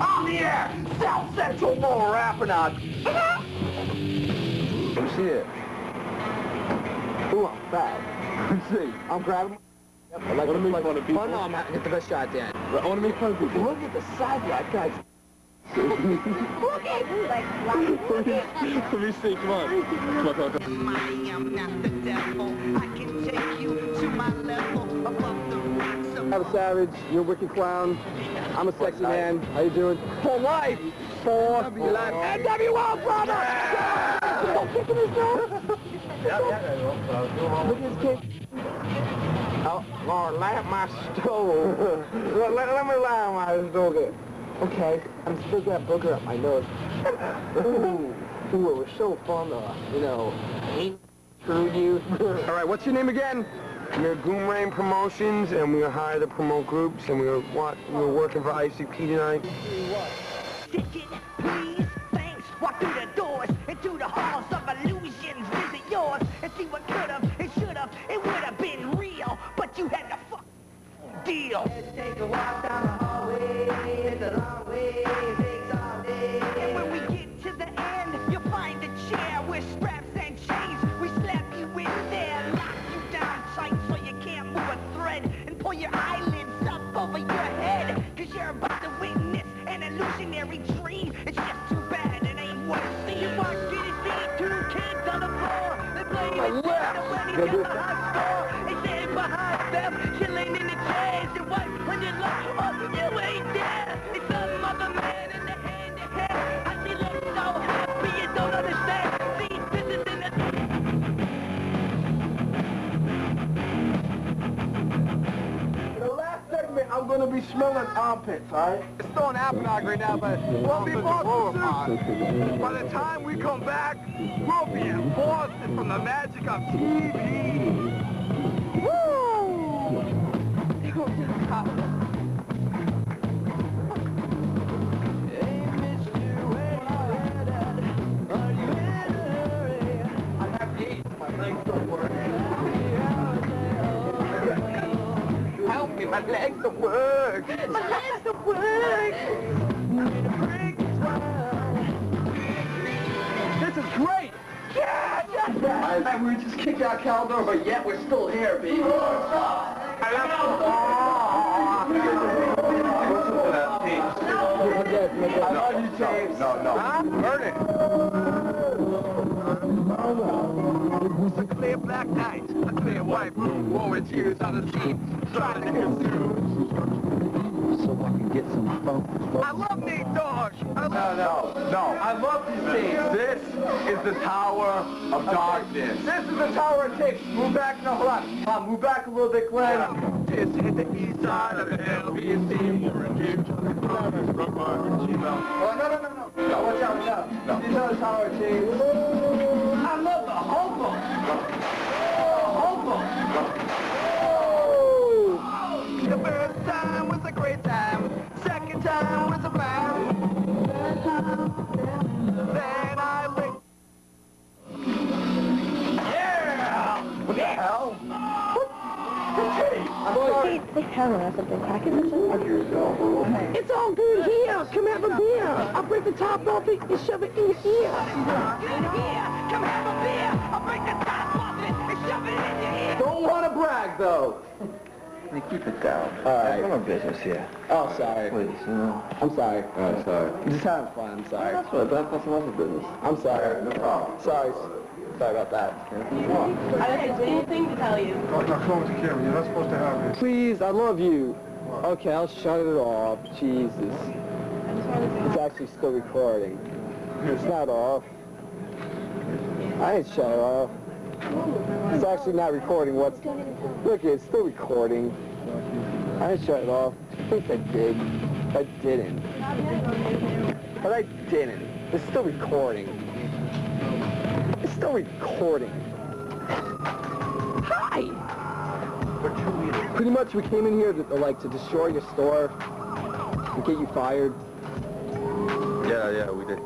I'm here! South Central Lower Apponaug! Uh-huh. Let me see it. Ooh, I'm fat. Let's see. I'm grabbing... I like to make fun of people. Oh, no, I'm getting the best shot at the end. I want to make fun of people. Look at the side guy, guys. Look at like Let me see. Come on. Come on, come on, come on. I am not the devil. I'm a savage. You're a wicked clown. I'm a sexy man. How you doing? For life. For life. NWO, brother! Don't kick him his nose. His kick. Oh, Lord, light my stove. let, let, let me light my stove. Okay, I'm still got booger up my nose. Ooh, ooh, it was so fun to, you know, screw you. All right, what's your name again? We're Goom Rain Promotions, and we are hired to promote groups, and we we were working for ICP tonight. Please, thanks. Walk through the doors into the halls of illusions. Visit yours and see what could have, it should have, it would have been real, but you had to fuck deal. Over your head. Cause you're about to witness an illusionary dream. It's just too bad it ain't what it seems. You in and two kids on the floor. They playing My each left. when do got the high score. They stand behind them, chilling in the chairs. And what when you look, I'm gonna be smelling armpits, alright? It's still an Apponaug right now, but we'll be soon. By the time we come back, we'll be enforced from the magic of TV. My legs don't work. My legs don't work. This is great. Yeah, yeah, yeah. And we just kicked out Caldor, but yet we're still here, baby. Oh, I love you, James. No, no. Huh? Burn it. A clear black night, a clear white room, warring tears on the seat, trying to consume. So I can get some funk. I love Nate Dogg. I love No, no, no. I love these things. This is the Tower of Darkness. This is the tower it takes. Move back, no, hold on. Hold on, move back a little bit, Glenn. Just hit the east side of the LBC. Oh, no, no, no, no. No, watch out, watch out. No. These are the tower it takes. Oh, I love the hobo. Oh, hobo. Oh. The first time was a great time. Second time heroin or something. Crack it or something. It's all good here. Come have a beer. I'll break the top off it and shove it in your ear. Come have a beer. I'll break the top off it and shove it in your ear. Don't want to brag, though. Hey, keep it down. All right. That's not business here. Oh, sorry. Please, you know. I'm sorry. Oh, sorry. I'm just having fun. I'm sorry. That's what, that, that's not the business. I'm sorry. No problem. Sorry. Sorry about that. I have anything to tell you. No, come on to camera. You're not supposed to have it. Please, I love you. Okay, I'll shut it off. Jesus. It's actually still recording. It's not off. I ain't shut it off. It's actually not recording. What's... Look, it's still recording. I didn't shut it off. I think I did. I didn't. But I didn't. It's still recording. It's still recording. Hi! Pretty much we came in here to, like, to destroy your store and get you fired. Yeah, yeah, we did.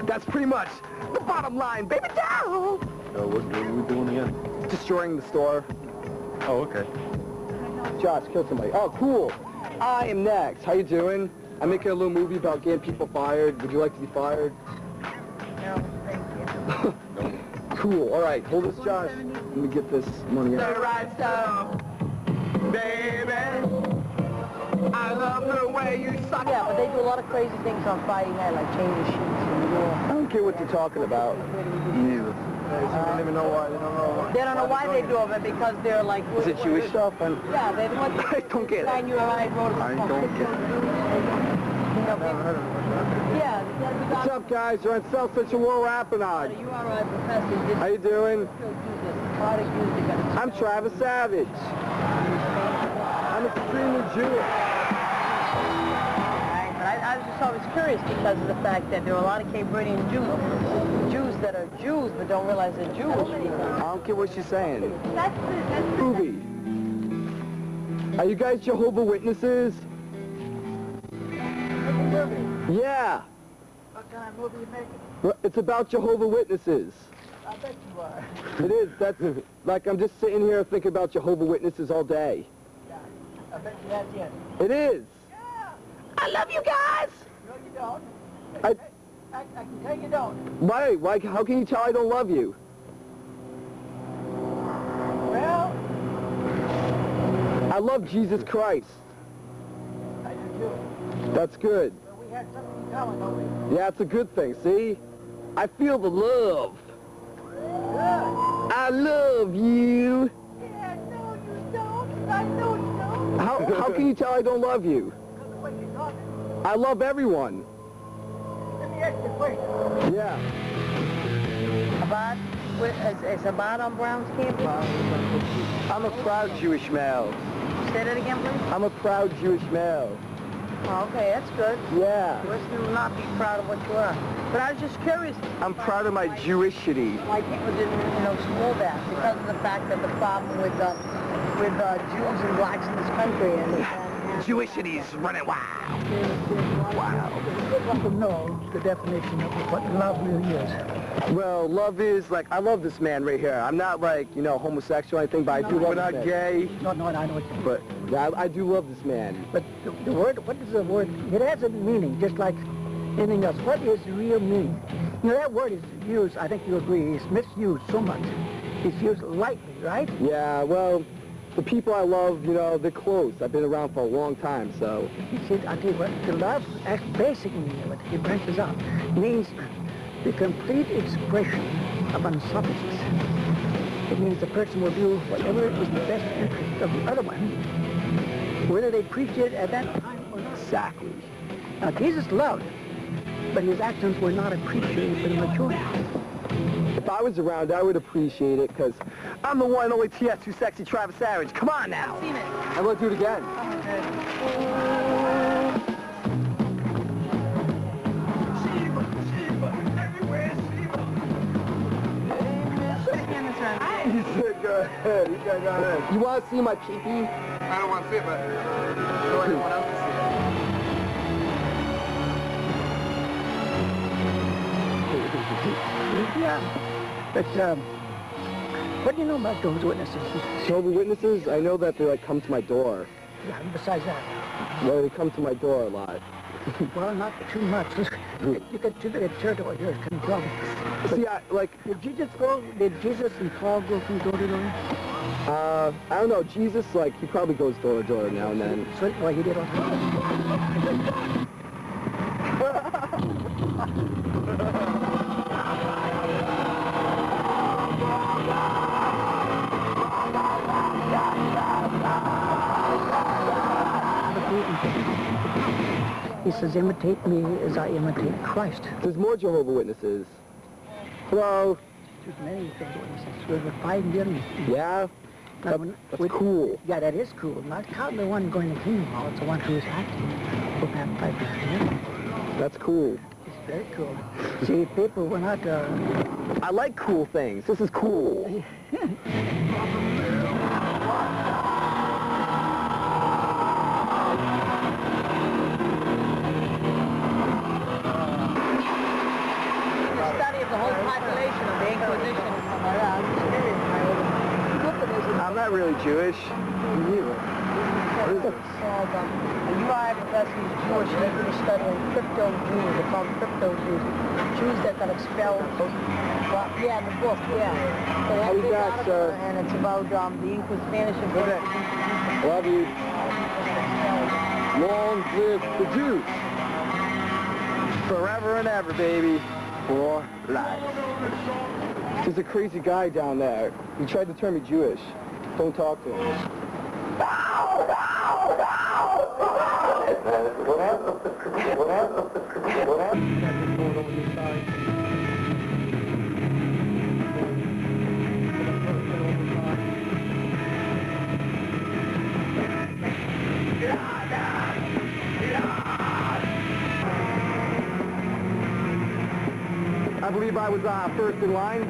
That's pretty much the bottom line, baby down! Uh, what, what are we doing again? Destroying the store. Oh, okay. Josh, kill somebody. Oh, cool. I am next. How you doing? I'm making a little movie about getting people fired. Would you like to be fired? Cool. All right. Hold this, Josh. Let me get this money out. right stuff, baby. I love the way you suck. Yeah, but they do a lot of crazy things on Friday night, like change the sheets and the I don't care what you're talking about. Neither. They don't even know why. They don't know. They don't know why they do it, because they're like... Is it Jewish stuff? And Yeah, they want I don't get it. sign you a ride road. I don't get it. Yeah, yeah, What's up, guys? You're on South Central Lower Apponaug. You are professor. How you doing? product use they got I'm Travis Savage. I'm extremely Jewish. I, I was just always curious because of the fact that there are a lot of Cape Verdean Jews, Jews that are Jews but don't realize they're Jewish. I don't care what she's saying. That's the, that's the, Ruby. Are you guys Jehovah Witnesses? Yeah. Kind of movie you making? It's about Jehovah Witnesses. I bet you are. It is. That's like I'm just sitting here thinking about Jehovah Witnesses all day. Yeah, I bet you that's it. It is. Yeah. I love you guys! No, you don't. I, I, I can tell you don't. why? Why? How can you tell I don't love you? Well, I love Jesus Christ. I do too. That's good. But we had something in common, don't we? Yeah, it's a good thing. See? I feel the love. I love you. Yeah, no, you don't. I know you don't. How, how can you tell I don't love you? Because the way you're talking. I love everyone. Let me ask you a question. Yeah. Chabad? Is, is Chabad on Brown's campus? I'm a proud Jewish male. Say that again, please. I'm a proud Jewish male. Oh, okay, that's good. Yeah. Let's not be proud of what you are. But I was just curious I'm proud of my Jewishity. why people didn't, you know, school that because of the fact that the problem with uh, with uh, Jews and blacks in this country and. and Jewishity's running wild. I'd like to know the definition of what love really is. Well, love is like I love this man right here. I'm not like you know homosexual or anything, but I do No, love. We're not this man. gay. No, no, I know what you mean. But yeah, I, I do love this man. But the, the word, what is the word? It has a meaning, just like anything else. What is the real meaning? You know, that word is used, I think you agree, it's misused so much. It's used lightly, right? Yeah. Well, the people I love, you know, they're close. I've been around for a long time, so You see, I'll tell you what, the love, that's basic meaning of it, it branches out, means the complete expression of unselfishness. It means the person will do whatever is in the best interest of the other one, whether they appreciate it at that time or not. exactly. Now, Jesus loved, but his actions were not appreciated for the majority. If I was around, I would appreciate it because I'm the one and only TS2 Sexy Travis Savage. Come on now. Seen it. I'm gonna do it again. Oh, he said, go ahead. He got go ahead. You want to see my pee-pee? I don't want to see it, but I don't want anyone else to see Yeah. But, um, what do you know about those witnesses? Jehovah Witnesses, I know that they like come to my door. Yeah, besides that. Well, they come to my door a lot. Well, not too much. you get too big a territory here. Can come. See, I, like, Did Jesus go, did Jesus and Paul go from door to door? uh, I don't know, Jesus, like, he probably goes door to door now and then. So, well, he did all the time. He says, imitate me as I imitate Christ. There's more Jehovah Witnesses. Hello? There's many Jehovah's Witnesses. There's a five million. Yeah? Now, That- that's when- cool. Yeah, that is cool. Not counting the one going to Kingdom Hall. It's the one who is acting for five million. That's cool. It's very cool. See, people were not, uh, I like cool things. This is cool. I'm serious, my old I'm not really Jewish. neither. called, um, a UI professor who's Jewish, and he studying crypto Jews. They're called crypto Jews. Jews that got expelled. Well, yeah, the book, yeah. So they How have a is big that, article, sir? And it's about um, the Inquis Spanish and Love you. Long live the Jews. Forever and ever, baby. For life. There's a crazy guy down there. He tried to turn me Jewish. Don't talk to him. I believe I was uh, first in line.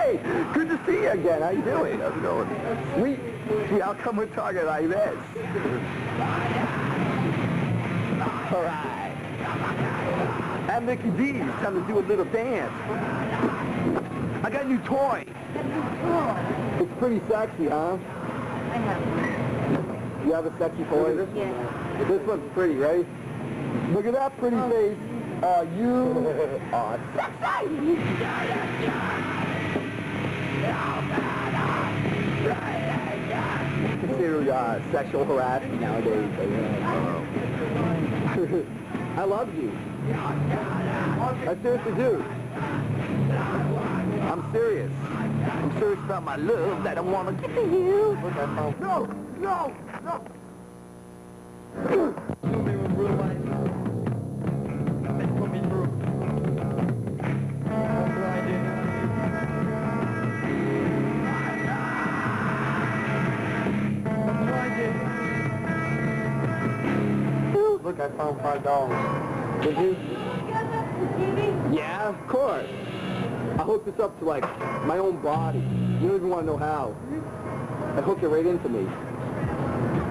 Hey, good to see you again. How you doing? How's it going? Sweet. Sweet, I'll come with target like this. All right. And Mickey D's. Time to do a little dance. I got a new toy. It's pretty sexy, huh? I have. You have a sexy toy? Yeah. This one's pretty, right? Look at that pretty face. Uh, you are sexy. Considered uh, sexual harassment nowadays. but. I love you. I seriously do. I'm serious. I'm serious about my love that I want to give to you. No, no, I found five dollars. Did you? Yeah, of course. I hooked this up to like my own body. You don't even want to know how. I hooked it right into me.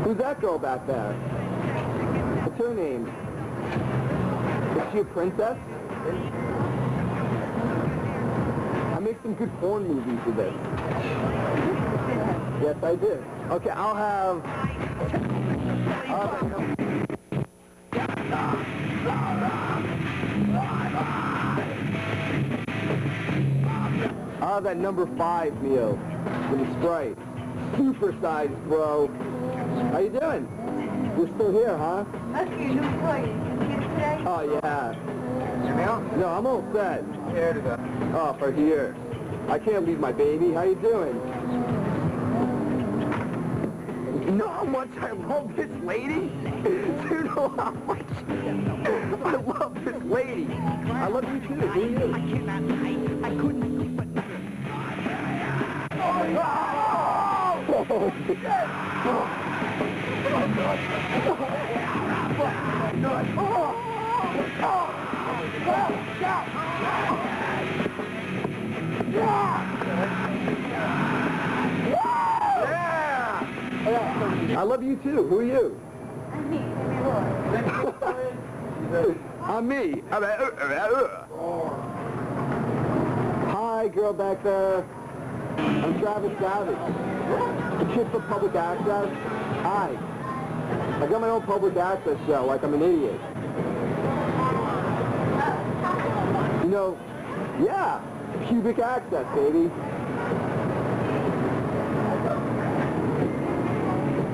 Who's that girl back there? What's her name? Is she a princess? I make some good porn movies with this. Yes, I did. Okay, I'll have... Have I'll have that number five meal with the Sprite. Super size, bro. How you doing? You're still here, huh? That's your new toy. Kids today? Oh, yeah. No, I'm all set. Here to go. Oh, for here. I can't leave my baby. How you doing? You know how much I love this lady? You know how much I love this lady. I love you too. Are you? I cannot lie. I couldn't sleep at night. I love you too. Who are you? I'm me. I'm uh. Hi, girl back there. I'm Travis Savage. The kid for public access. Hi. I got my own public access show, like I'm an idiot. You know, yeah, pubic access, baby.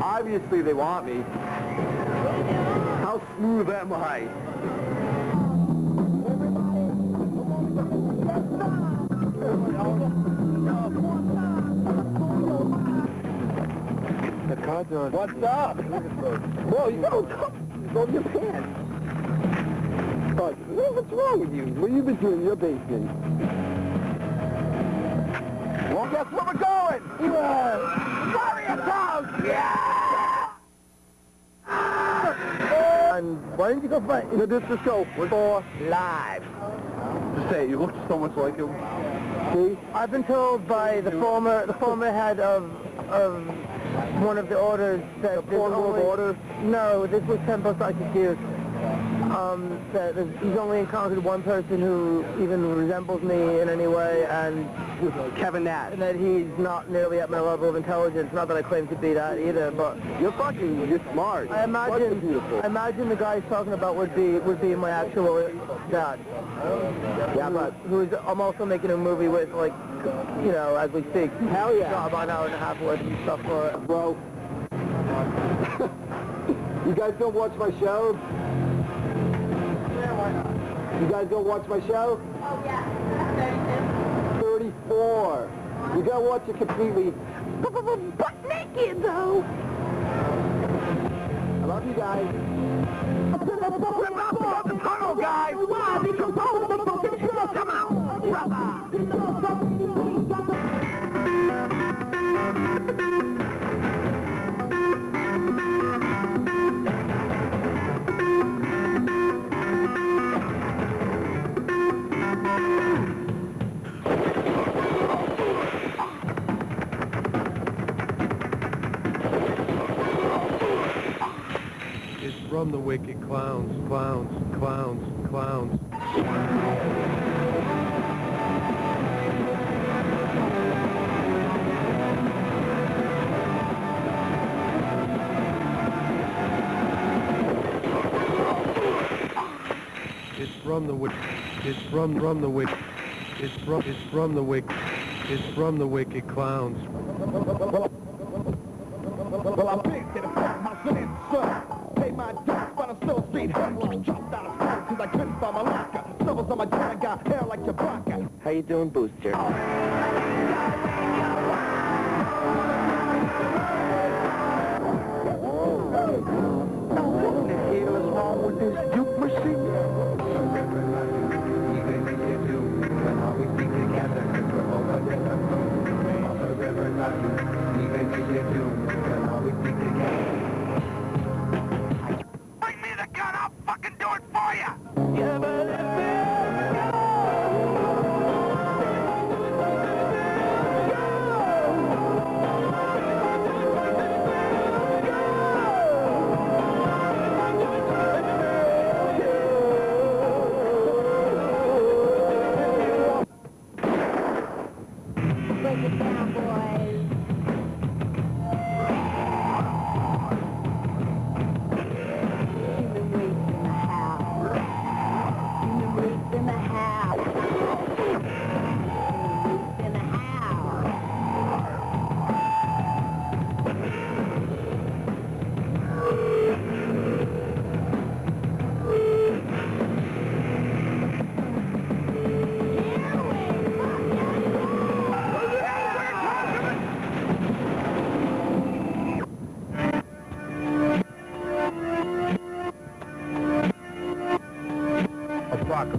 Obviously they want me. How smooth am I? What's up? Whoa, you got go your pants. But what's wrong with you? What you been doing in your basement? Well, guess where we're going? Yeah. Warrior's house! Yeah! And why didn't you go find introduce the show? For live. Just say, you look so much like him. See? I've been told by the former the former head of of one of the orders that the order? No, this was Temple Psychic Use. Um, that he's only encountered one person who even resembles me in any way, and Kevin Nash. and that he's not nearly at my level of intelligence. Not that I claim to be that either, but You're fucking, you're smart. I imagine, I imagine the guy he's talking about would be would be my actual dad. Yeah, but Who's I'm also making a movie with, like, you know, as we speak. Hell yeah. About an hour and a half worth of stuff for it. bro. you guys don't watch my show? You guys don't watch my show? Oh, yeah. 34. You gotta watch it completely. Butt naked, though. I love you guys. Tunnel, guys! Come from the wicked clowns, clowns, clowns, clowns. It's from the wick. It's from from the wick. It's from it's from the wick. It's from the wicked clowns. You doing, Booster? Oh. What the hell is wrong with this juke machine?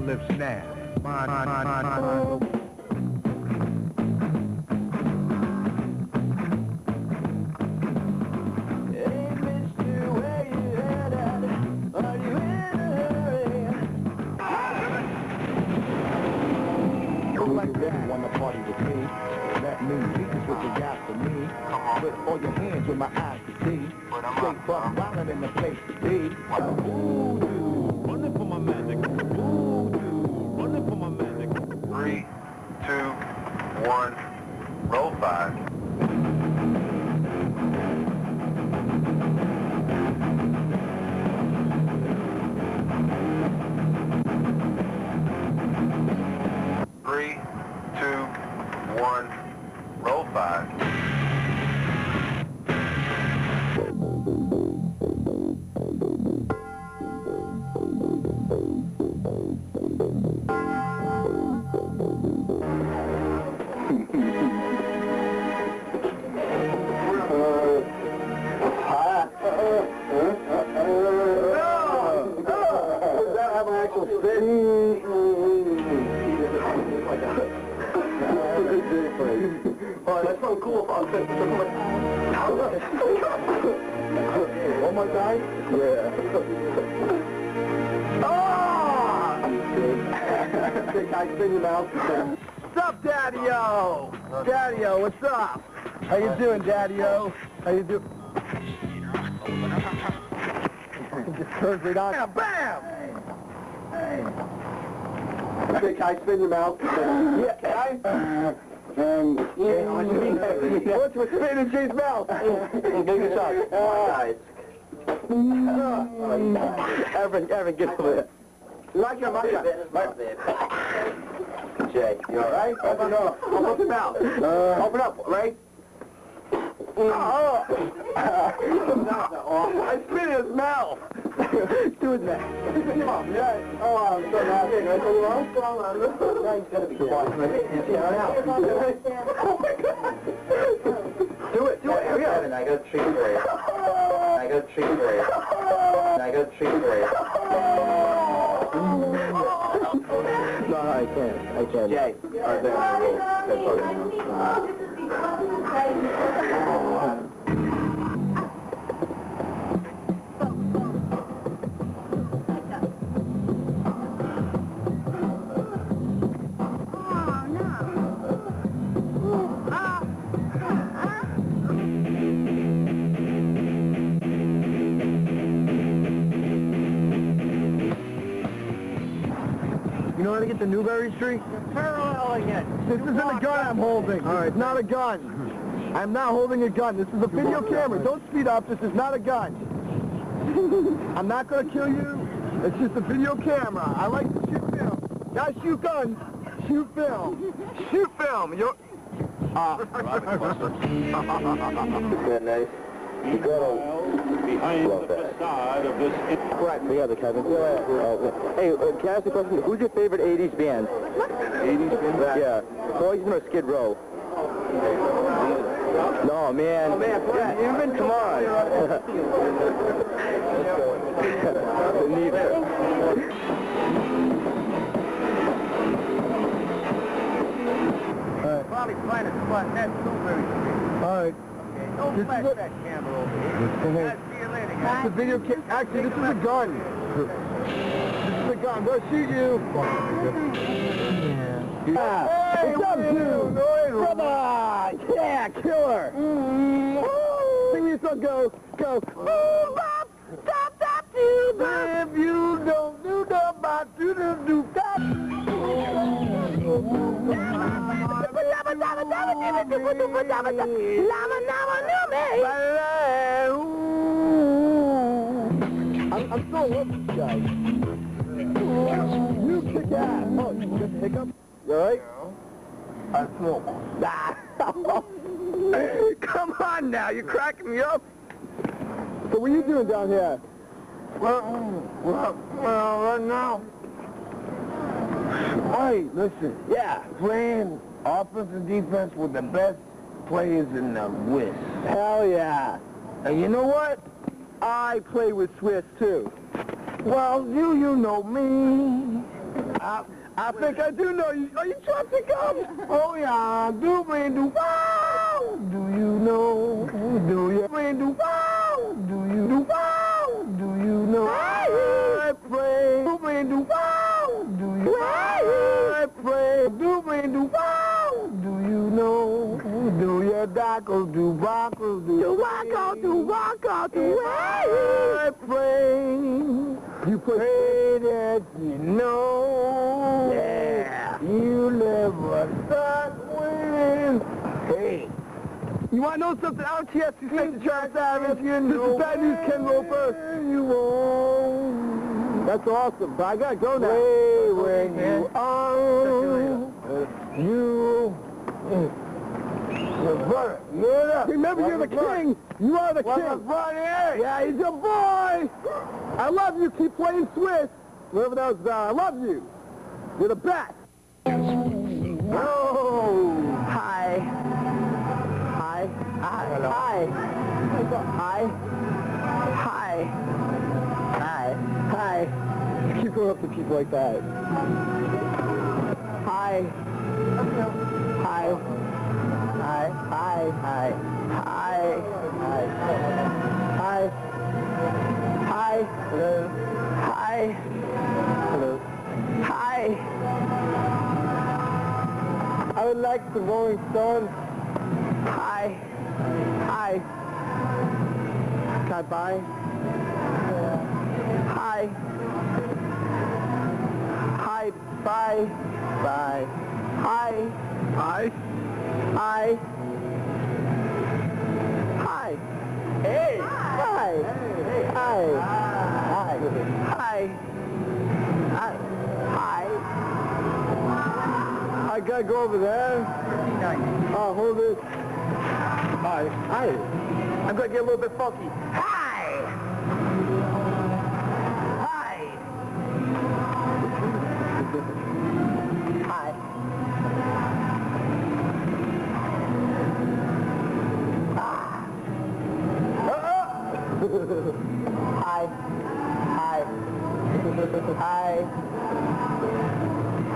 Apocalypse now. Mine. One, roll five. Guy, spin your mouth. What's up, Daddy-O? Daddy-O, what's up? How you doing, Daddy-O? How you doing? Just turns right on. Bam! Bam! Okay, can I spin your mouth? yeah, can I? Um, yeah, What's with spin in Jay's mouth? Give me a shot. Guys. Evan, Evan, get over there. Like your mouth. Jay, you all right? Open up. Open your mouth. Uh, Open up, right? Oh! I spit in his mouth! Do it now. Spit your mouth. Yeah. Oh, I'm so happy. Can I tell you what? Now he's gonna be quiet. Oh my God! Do it, do it, hurry up. Evan, I got a treat for you. I got a treat for you. I got a treat for you. I can't. I can't. To get to Newbury Street? paralleling it. This isn't a gun I'm holding. All right, it's not a gun. I'm not holding a gun. This is a video camera. Don't speed up. This is not a gun. I'm not going to kill you. It's just a video camera. I like to shoot film. Not shoot guns. Shoot film. Shoot film. You're... Uh, Good night. You gotta Behind love the that. facade of this right, the other Kevin. Yeah. Hey, uh, can I ask a question? Who's your favorite 80s band? 80s band? Yeah. Poison or Skid Row? No, man. Oh, man, Brett. Even? Come on. Neither. Probably find a spot Street. All right. Okay, don't This flash that camera over here. I'll see you later, guys. It's a video ca- Actually, this is a gun. This is a gun. I'm going to shoot you. Yeah. Hey, what's up, dude? Brother! Yeah, killer! Sing me a song, go, go. Ooh, bop, stop, stop, bop. If you don't do the bop, do the do, bop. I'm, I'm so love this guy. You kick ass. Oh, you just hiccup? You alright? I smoke. Come on now, you're cracking me up. So what are you doing down here? Well, well, well right now. Hey, listen. Yeah. Playing offense and defense with the best players in the West. Hell yeah. And you know what? I play with Swiss too. Well, do you know me? I, I think I do know you. Are you trying to come? Oh yeah, do me do wow. Do you know? Do you me do wow? Do you do wow? Do you know? Dackle do wackle do? Do wackle do wackle do? I pray. You pray that you know. Yeah. You never start winning. Hey. You want to know something? RTS is like the Charles Savage. This is Bad News Ken Roper. You won't. That's awesome. But I gotta go now. Way when you are. You. Eh, Remember, you're the king. You are the king. Yeah, he's your boy. I love you. Keep playing Swiss. Whoever that was, uh, I love you. You're the best. Oh. Hi. Hi. Hi. Hello. Hi. Hi. Hi. Hi. Hi. Keep going up to people like that. Hi. Hi. Hi. Hi. Hi. Hi. Hi. Hi. Hi. Hello. Hi. Hello. Hi. I would like the Rolling Stones. Hi. Hi. Can I buy? Hi. Bye. Bye. Hi. Hi. Hi. Hi. Hey. Hi. Hi. Hi. Hi. Hi. Hi. I gotta go over there. Oh, hold it. Hi. Hi. I'm gonna get a little bit funky. Hi. Hi.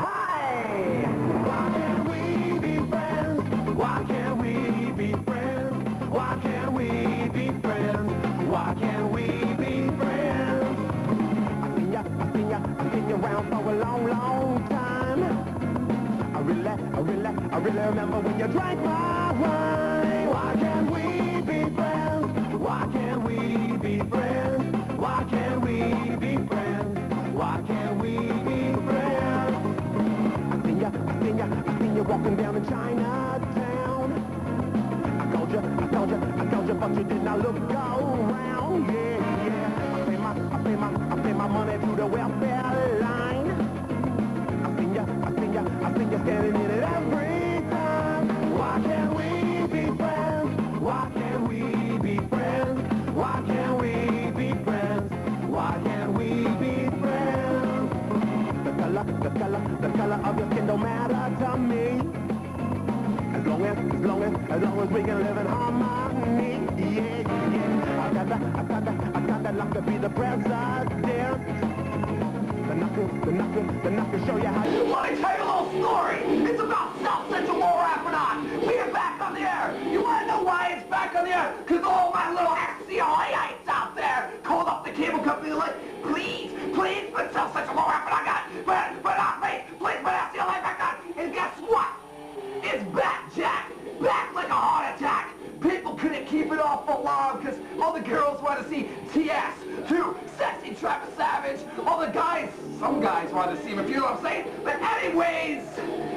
Hi. Why can't we be friends? Why can't we be friends? Why can't we be friends? Why can't we be friends? I've seen ya, I've seen ya, I've you around for a long, long time. I really, I really, I really remember when you drank my wine. Walking down in Chinatown. As, long as we can live in harmony. Yeah, yeah. I kinda, I kinda, I kinda like to be the president. Then I can, then I can show you how you Let me tell you a little story. It's about South Central Lower Apponaug. We are back on the air. You want to know why it's back on the air? Because all my little SCLAites out there called up the cable company like, please, please put South Central you know what I'm saying. But anyways,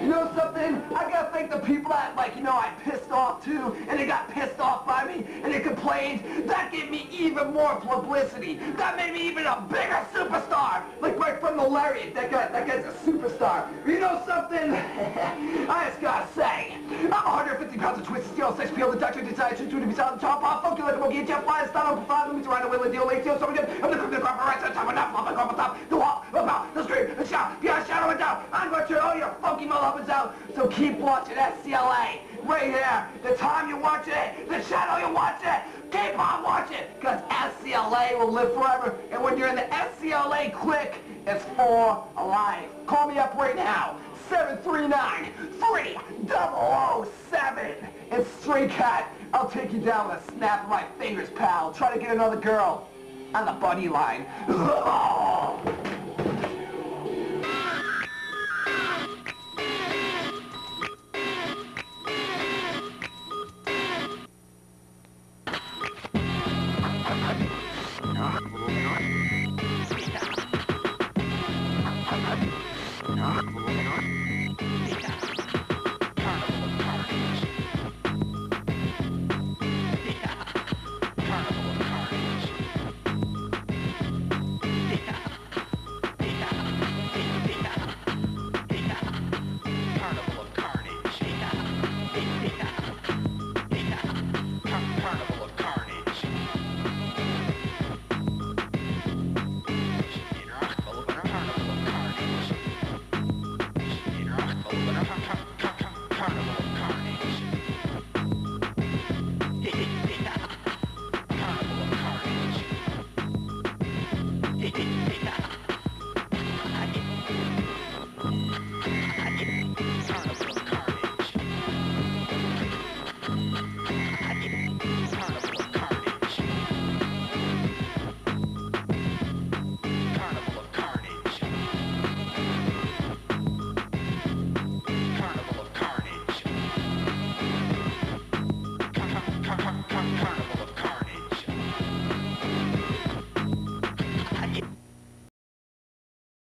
you know something? I gotta thank the people that, like, you know, I pissed off too, and they got pissed off by me, they complained. That gave me even more publicity. That made me even a bigger superstar. Like my friend Malarian, that guy, that guy's a superstar. You know something? I just gotta say, I'm 150 pounds of twisted steel, 6 peel, the doctor decides to do to be solid top off, funky like a monkey, jet fly, five, let me try to will deal, late deal, so good. I'm the the crop right on top of that, flop, I crop on top, the walk, about, the scream, the shout, yeah, shadow it down. I'm to turn all your funky motherfuckers out. So keep watching SCLA right here. The time you watch it, the channel you watch it, keep on watching, because SCLA will live forever. And when you're in the SCLA click, it's for life. Call me up right now. 739-3007. It's Stray Cat. I'll take you down with a snap of my fingers, pal. Try to get another girl on the buddy line.